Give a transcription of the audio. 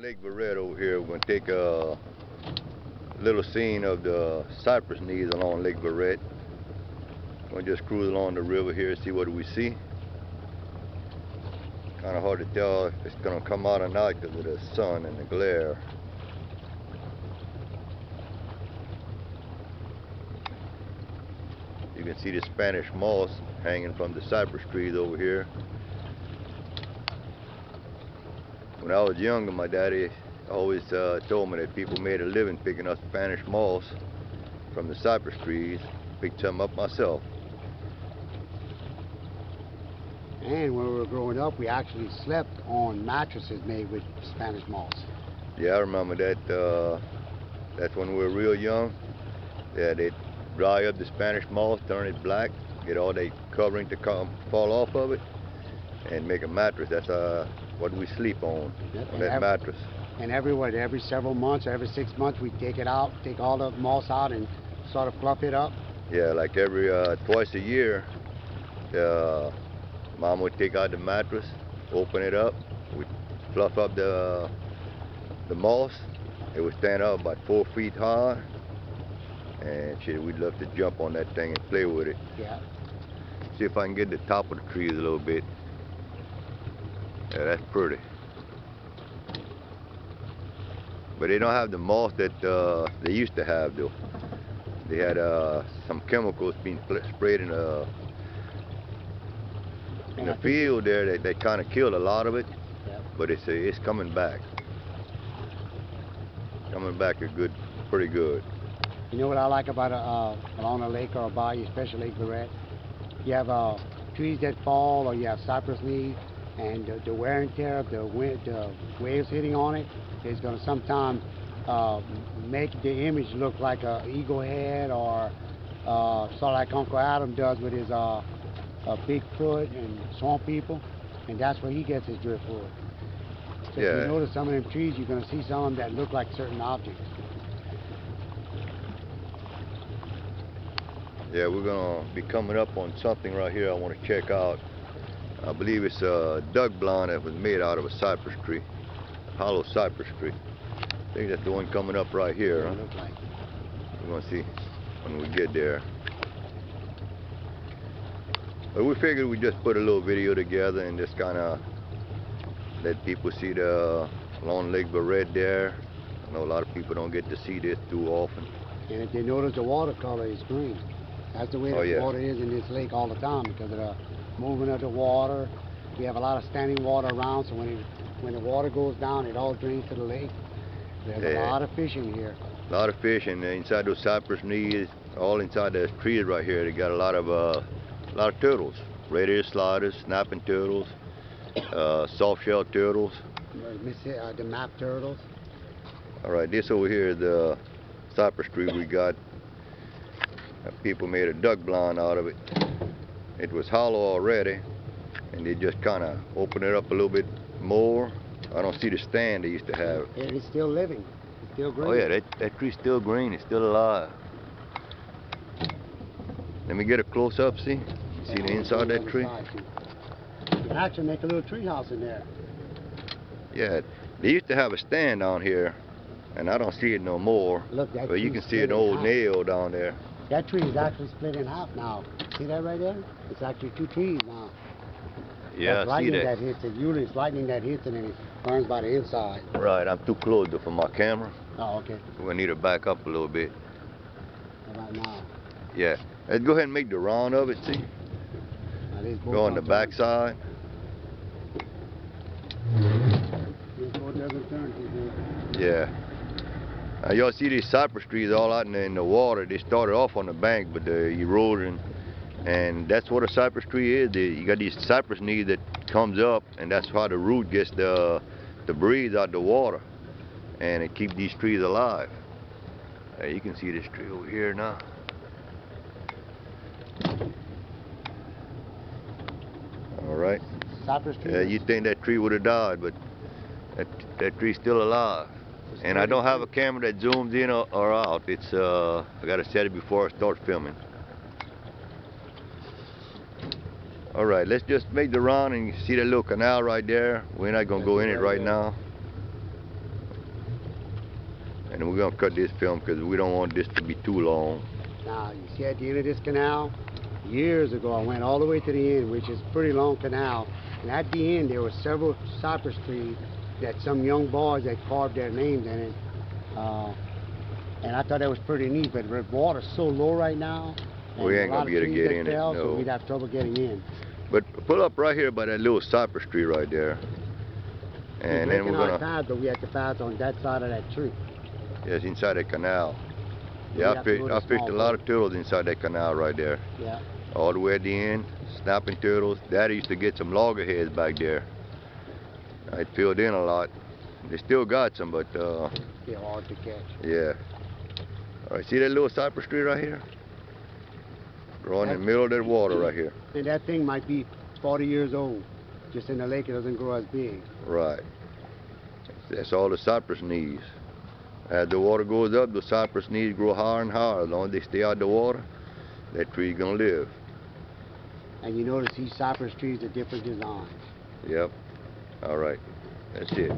Lake Verret over here. We're going to take a little scene of the cypress knees along Lake Verret. We'll just cruise along the river here and see what we see. Kind of hard to tell if it's going to come out or not because of the sun and the glare. You can see the Spanish moss hanging from the cypress trees over here. When I was younger, my daddy always uh, told me that people made a living picking up Spanish moss from the cypress trees. Picked some up myself. And when we were growing up, we actually slept on mattresses made with Spanish moss. Yeah, I remember that. Uh, that's when we were real young. Yeah, they'd dry up the Spanish moss, turn it black, get all the covering to come fall off of it, and make a mattress. That's uh, what we sleep on, on that ev- mattress. And every what, every several months, or every six months, we take it out, take all the moss out, and sort of fluff it up. Yeah, like every uh, twice a year, uh, mom would take out the mattress, open it up, we'd fluff up the the moss. It would stand up about four feet high, and shit, we'd love to jump on that thing and play with it. Yeah. See if I can get the top of the trees a little bit. Yeah, that's pretty. But they don't have the moss that uh, they used to have though. They had uh, some chemicals being sprayed in the in the field there that, that kind of killed a lot of it. Yep. But it's uh, it's coming back. Coming back a good, pretty good. You know what I like about a, uh, along a lake or a bayou, especially Lake Verret? You have uh, trees that fall, or you have cypress leaves, and the, the wear and tear of the, wind, the waves hitting on it is going to sometimes uh, make the image look like a eagle head, or uh, sort of like Uncle Adam does with his uh, uh, Bigfoot and swamp people, and that's where he gets his driftwood. So if you notice some of them trees, you're going to see some of them that look like certain objects. Yeah, we're gonna be coming up on something right here I want to check out. I believe it's a duck blind that was made out of a cypress tree, a hollow cypress tree. I think that's the one coming up right here. Huh? We're gonna see when we get there. But we figured we'd just put a little video together and just kind of let people see the uh, Long Lake Verret there. I know a lot of people don't get to see this too often. And if you notice, the water color is green. That's the way Oh, the yeah. water is in this lake all the time because of the movement of the water. We have a lot of standing water around, so when it, when the water goes down, it all drains to the lake. There's a lot of fishing here. A lot of fish and inside those cypress knees, all inside the trees right here, they got a lot of uh, a lot of turtles, red-eared sliders, snapping turtles, uh, soft-shell turtles. It, uh, the map turtles. All right, this over here the cypress tree we got. People made a duck blind out of it. It was hollow already, and they just kind of opened it up a little bit more. I don't see the stand they used to have. And It is still living. It's still green. Oh yeah, that, that tree's still green. It's still alive. Let me get a close up. See, see the inside of that tree? You can actually make a little tree house in there. Yeah, they used to have a stand down here, and I don't see it no more. Look, that But you can see an old nail down there. That tree is actually split in half now. See that right there? It's actually two trees now. Yeah, That's lightning that. hits it. Usually it's lightning that hits it and it burns by the inside. Right, I'm too close for my camera. Oh, okay. We're need to back up a little bit. About now? Yeah, let's go ahead and make the round of it. See, Now, these both go on the back side. This boat doesn't turn too good. Yeah. Now y'all see these cypress trees all out in the, in the water. They started off on the bank, but the erosion, and that's what a cypress tree is. You got these cypress knees that comes up, and that's how the root gets the the breeze out the water, and it keeps these trees alive. You can see this tree over here now. All right. Cypress tree. Yeah, you think that tree would have died, but that that tree's still alive. And I don't have a camera that zooms in or, or out. It's uh, I gotta set it before I start filming. All right, let's just make the round and see that little canal right there. We're not gonna go in it right now. And we're gonna cut this film because we don't want this to be too long. Now, you see at the end of this canal, years ago I went all the way to the end, which is a pretty long canal, and at the end there were several cypress trees that some young boys had carved their names in it. Uh, and I thought that was pretty neat, but the water's so low right now. We ain't gonna be able to get in it, fell, no. So we'd have trouble getting in. Pull up right here by that little cypress tree right there. And we're then we're gonna, path, but we have to pass on that side of that tree. yes, inside that canal. Yeah, I fished, I fished a lot of turtles inside that canal right there. Yeah. All the way at the end, snapping turtles. Daddy used to get some loggerheads back there. I filled in a lot. They still got some, but uh, They're hard to catch. yeah. All right, see that little cypress tree right here? Growing in the middle of that water right here. And that thing might be 40 years old. Just in the lake, it doesn't grow as big. Right. That's all the cypress knees. As the water goes up, the cypress knees grow higher and higher. As long as they stay out of the water, that tree's gonna live. And you notice these cypress trees are different designs. Yep. All right. That's it.